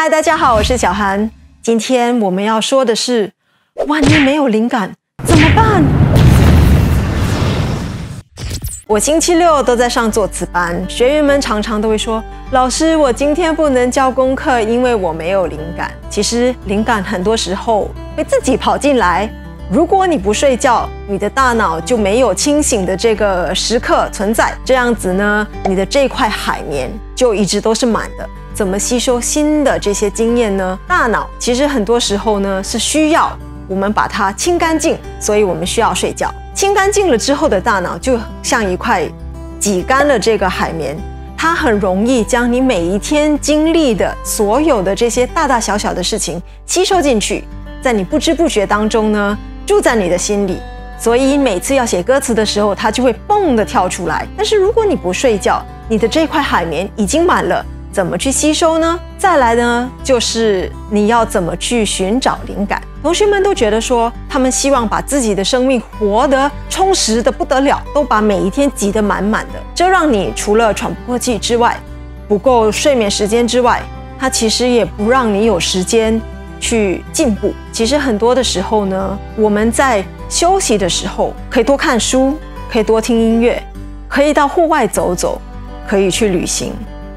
嗨，大家好，我是小韩。今天我们要说的是，万一没有灵感怎么办？我星期六都在上作词班，学员们常常都会说：“老师，我今天不能交功课，因为我没有灵感。”其实灵感很多时候会自己跑进来。如果你不睡觉，你的大脑就没有清醒的这个时刻存在。这样子呢，你的这块海绵就一直都是满的。怎么吸收新的这些经验呢？大脑其实很多时候呢是需要我们把它清干净，所以我们需要睡觉。清干净了之后的大脑就像一块挤干了这个海绵，它很容易将你每一天经历的所有的这些大大小小的事情吸收进去，在你不知不觉当中呢。住在你的心里，所以每次要写歌词的时候，它就会蹦的跳出来。但是如果你不睡觉，你的这块海绵已经满了，怎么去吸收呢？再来呢，就是你要怎么去寻找灵感？同学们都觉得说，他们希望把自己的生命活得充实的不得了，都把每一天挤得满满的，这让你除了喘不过气之外，不够睡眠时间之外，它其实也不让你有时间。去进步，其实很多的时候呢，我们在休息的时候可以多看书，可以多听音乐，可以到户外走走，可以去旅行。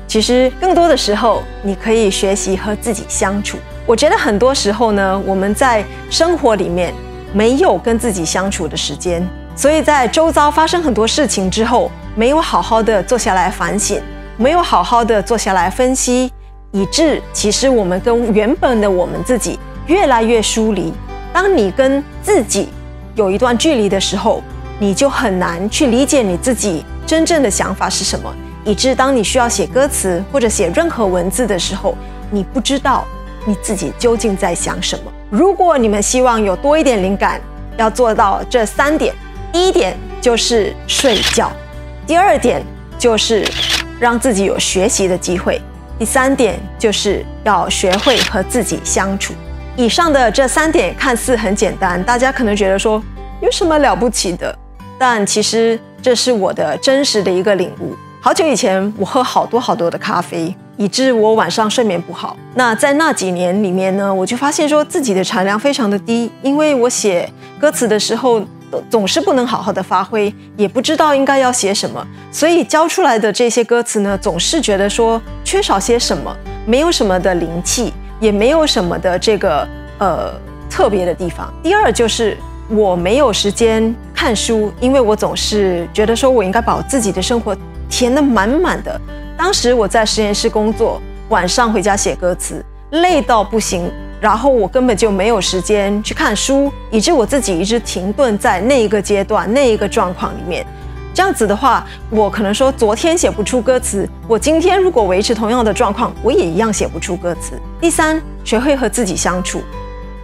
其实更多的时候，你可以学习和自己相处。我觉得很多时候呢，我们在生活里面没有跟自己相处的时间，所以在周遭发生很多事情之后，没有好好的坐下来反省，没有好好的坐下来分析。以致其实我们跟原本的我们自己越来越疏离。当你跟自己有一段距离的时候，你就很难去理解你自己真正的想法是什么。以致当你需要写歌词或者写任何文字的时候，你不知道你自己究竟在想什么。如果你们希望有多一点灵感，要做到这三点：第一点就是睡觉；第二点就是让自己有学习的机会。第三点就是要学会和自己相处。以上的这三点看似很简单，大家可能觉得说有什么了不起的？但其实这是我的真实的一个领悟。好久以前，我喝好多好多的咖啡，以致我晚上睡眠不好。那在那几年里面呢，我就发现说自己的产量非常的低，因为我写歌词的时候。总是不能好好的发挥，也不知道应该要写什么，所以教出来的这些歌词呢，总是觉得说缺少些什么，没有什么的灵气，也没有什么的这个呃特别的地方。第二就是我没有时间看书，因为我总是觉得说我应该把我自己的生活填得满满的。当时我在实验室工作，晚上回家写歌词，累到不行。然后我根本就没有时间去看书，以致我自己一直停顿在那一个阶段、那一个状况里面。这样子的话，我可能说昨天写不出歌词，我今天如果维持同样的状况，我也一样写不出歌词。第三，学会和自己相处。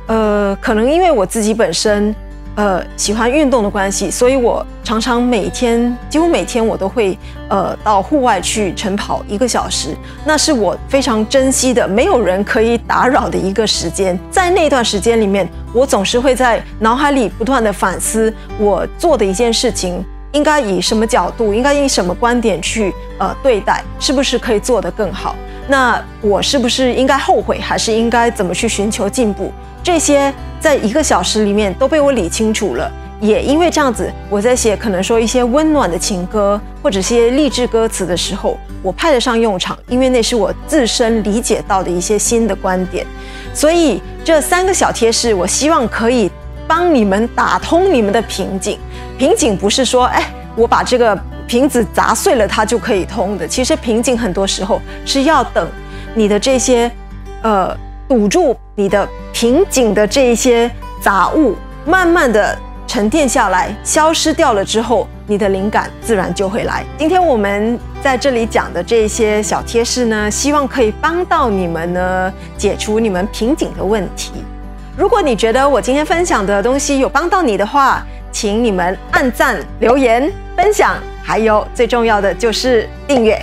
呃，可能因为我自己本身。呃，喜欢运动的关系，所以我常常每天，几乎每天我都会呃到户外去晨跑一个小时，那是我非常珍惜的，没有人可以打扰的一个时间。在那段时间里面，我总是会在脑海里不断的反思我做的一件事情，应该以什么角度，应该以什么观点去呃对待，是不是可以做得更好？那我是不是应该后悔，还是应该怎么去寻求进步？这些在一个小时里面都被我理清楚了，也因为这样子，我在写可能说一些温暖的情歌或者些励志歌词的时候，我派得上用场，因为那是我自身理解到的一些新的观点。所以这三个小贴士，我希望可以帮你们打通你们的瓶颈。瓶颈不是说，哎，我把这个瓶子砸碎了它就可以通的。其实瓶颈很多时候是要等你的这些，呃。堵住你的瓶颈的这一些杂物，慢慢的沉淀下来，消失掉了之后，你的灵感自然就会来。今天我们在这里讲的这些小贴士呢，希望可以帮到你们呢，解除你们瓶颈的问题。如果你觉得我今天分享的东西有帮到你的话，请你们按赞、留言、分享，还有最重要的就是订阅。